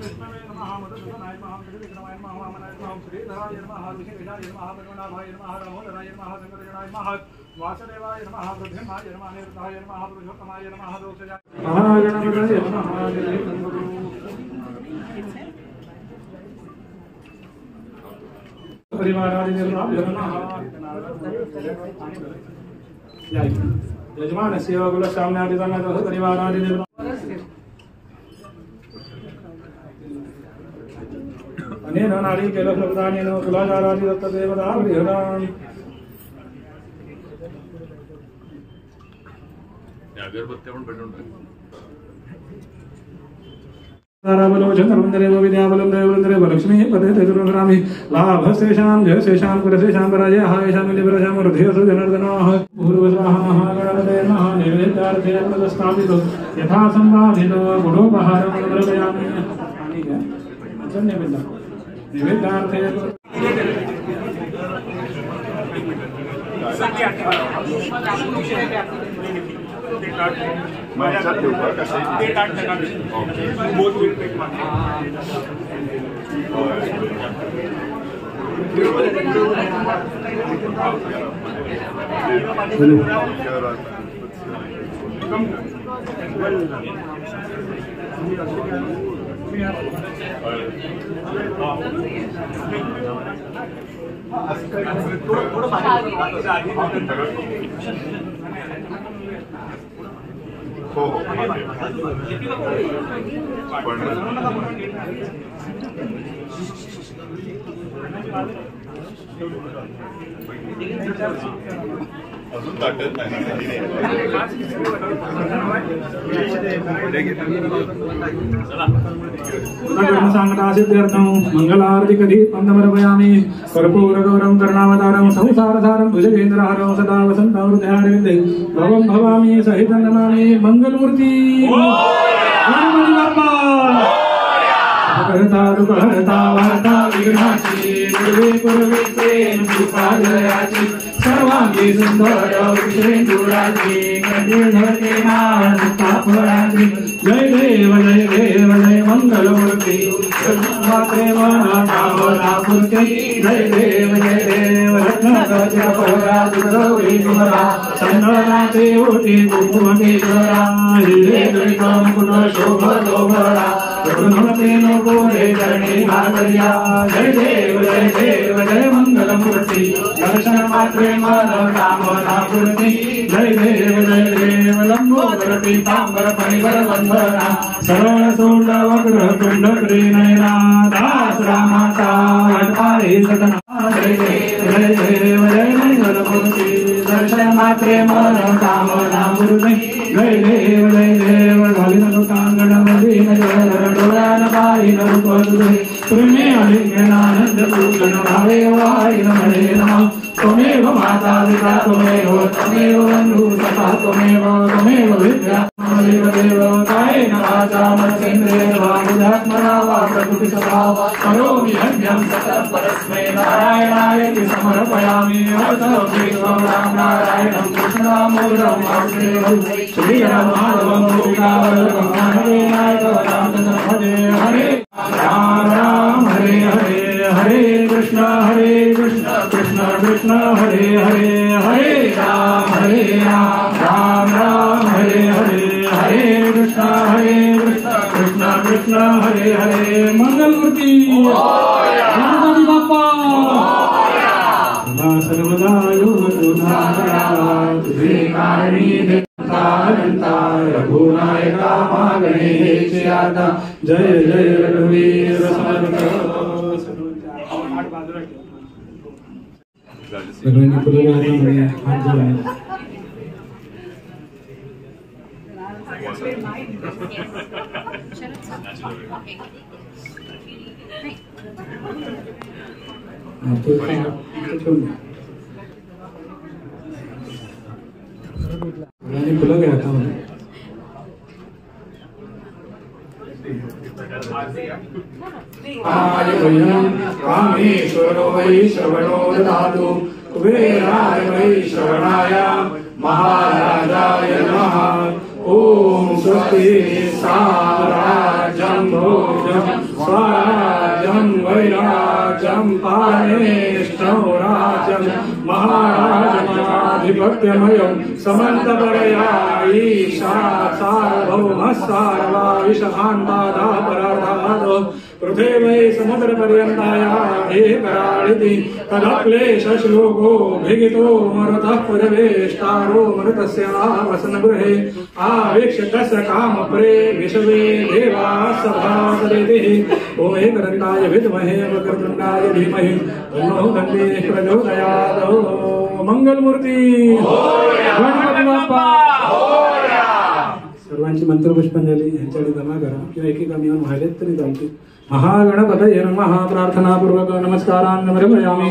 कृष्णवे नमः मधुसूदनाय नमः कृष्णविक्रमाय नमः वामनाय नमः श्रीधराय नमः ऋषिकेशाय नमः पद्मनाभाय नमः दामोदराय नमः शङ्करगणाय नमः वासुदेवाय नमः वृद्धिमाय नमः अनिरुद्धाय नमः पुरुषोत्तमाय नमः दोषजाय महागणपतये नमः जय गणपतये परिवारादिनिर्माय नमः यजमानस्य कुलसाम्यादितङ्गतः परिवारादिनिर्माय अनेन नारीकेलफलदानेन कुलाचारादिदत्तदेवता बृहदाम् अगरबत्त्या पण पेटवून टाक ताराबलोचन्द्रवन्दरेव विद्याबलं देववन्दरेव लक्ष्मी पदे हृदयसु जनार्दनाः यथा गुणोपहारं नैवेद्यार्थे माझ्यात ठेवू का कसं हो पण अजून ताटत नाही. साङ्गतासिद्ध्यर्थं मङ्गलारतिकधि पन्दमर्पयामि कर्पूरगौरं करुणावतारं संसारसारं भुजगेन्द्रहारं सदा वसन्तं हृदयारविन्दे भवं भवामि सहितं नमामि मङ्गलमूर्ति गणपति बाप्पा वार्ता विघ्नाची पूर्वे पूर्वे प्रेम कृपालयाची सर्वांगी सुंदर विषेंदुराची कंदील फळाची जय देव जय देव जय मंगलमूर्ती मात्रे मना कामना पूर्ती जय देव जय देव रत्न गजपरा गौरी कुमरा चंद्रनाथे ओटी कुंकुमेश्वरा हिरे दुर्गम कुल शोभ दोमरा रघुनमते नो गोरे चरणे नागरिया जय देव जय देव जय मंगल मूर्ति दर्शन मात्रे मन जय देव जय देव लंबोदर पीतांबर परिवर जय जय देव जय दर्शन मात्रे मन कामना पूर्ति जय देव जय देव घालिन कांगण मलिन जर डोळ्यान पाहिन रूप तुझे प्रेमे अलिंगनानंद पूजन भावे वाहिन म्हणे नमः। त्वमेव माता पिता, त्वमेव त्वमेव बन्धु सखा त्वमेव त्वमेव विद्या, त्वमेव देव। कायेन वाचा वा बुधात्मना वा राम नारायणं कृष्णामूलं वासुदेवं श्रीरामाधवं गोपिकावल्लभं माधवेनायक रामचन्द्रं भजे हरे राम राम हरे हरे हरे कृष्ण हरे कृष्ण कृष्ण कृष्ण हरे हरे हरे राम हरे राम राम राम हरे हरे हरे कृष्ण हरे कृष्ण कृष्ण कृष्ण हरे हरे सदा सर्वदा तुझे कारणी रघुनायका जय जय रघुवीर समर्थ। सगळ्यांनी पुढे हात जोडा हात ठेवून द्या. सगळ्यांनी फुलं घ्या हातामध्ये आर्यवयं कामेश्वरो वै श्रवणो कुबेराय वै श्रवणाय राजं महाराजमाधिपत्यमयं समन्तपरया ईशा सार्वभौमः सार्वाविषभान्तादापराधादो पृथिवै समुद्रपर्यन्ताया एकराळिति तदक्लेशश्लोको भिगितो मरुतः पुरवेष्टारो मरुतस्यावसनगृहे आवीक्ष्य तस्य कामप्रे विषवे देवा सभासरितिः ॐ एकदन्ताय विद्महे वक्रतुण्डाय धीमहि तन्नो दन्ते प्रचोदयात् मंगलमूर्ती। गणपती बाप्पा सर्वांची मंत्रपुष्पांजली यांच्याकडे जमा करा. किंवा एकेका मिळून व्हायलेत तरी चालते महागणपतये नमः प्रार्थनापूर्वक नमस्कारान् समर्पयामि